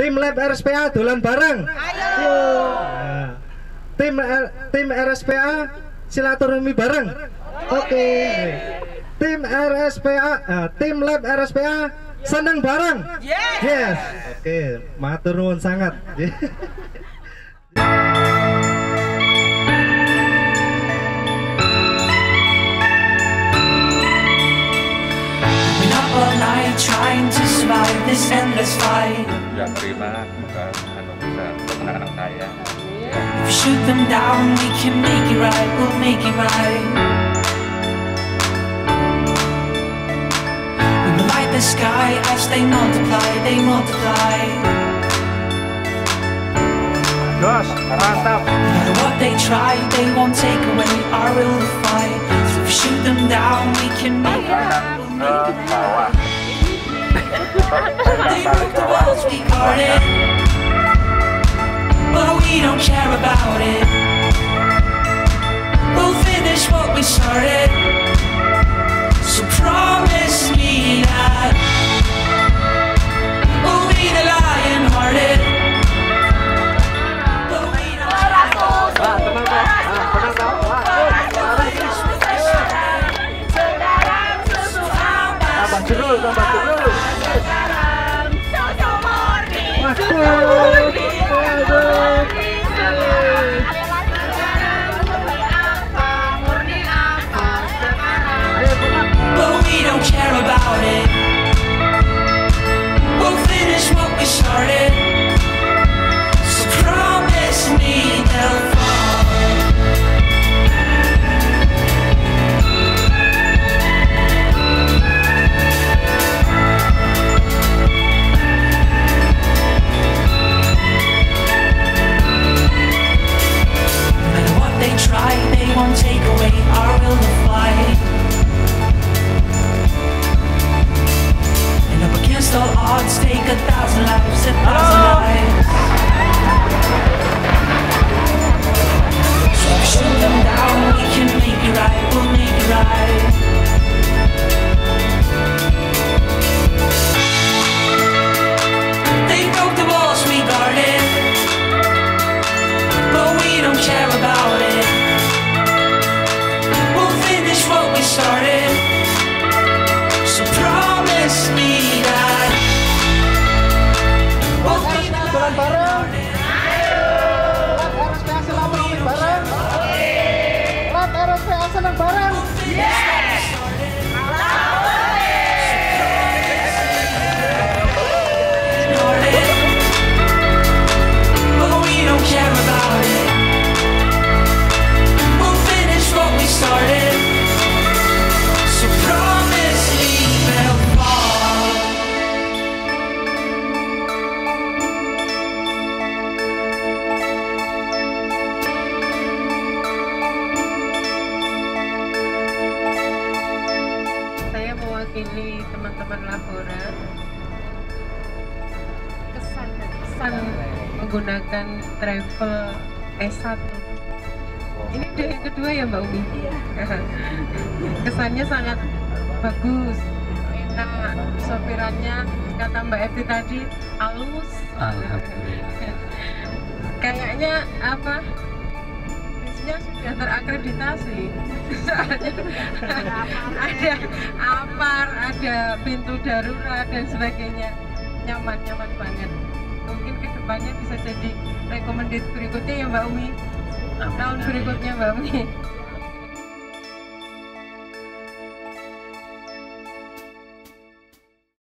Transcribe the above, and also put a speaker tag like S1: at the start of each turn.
S1: Tim Lab RSPA dolan bareng. Ayo. Nah, tim R- tim RSPA silaturahmi bareng. Oke. Tim RSPA, eh, tim Lab RSPA seneng bareng. Yes. Oke, matur nuwun sangat.
S2: this endless fight.
S3: ya terima semoga anu bisa anak-anak saya
S2: If we shoot them down, we can make it right. We'll make it right. We will light the sky as they multiply. They multiply.
S1: Mantap.
S2: No matter what they try, they won't take away our will to fight. So if we shoot them down, we can make it right. We'll make it right. The walls we guarded, but we don't care about it. We'll finish what we started. So promise me that we'll be the lion-hearted. Thousand lives, a lives.
S4: Mewakili teman-teman Labora kesan kesan menggunakan travel S1 ini udah yang kedua ya Mbak Umi? Kesannya sangat bagus. Enak sopirannya kata Mbak Eti tadi halus. Kayaknya apa bisnya sudah terakreditasi. Soalnya ada apar ada pintu darurat dan sebagainya. Nyaman nyaman banget. Mungkin ke depannya bisa jadi recommended berikutnya ya Mbak Umi. Tahun berikutnya Mbak Umi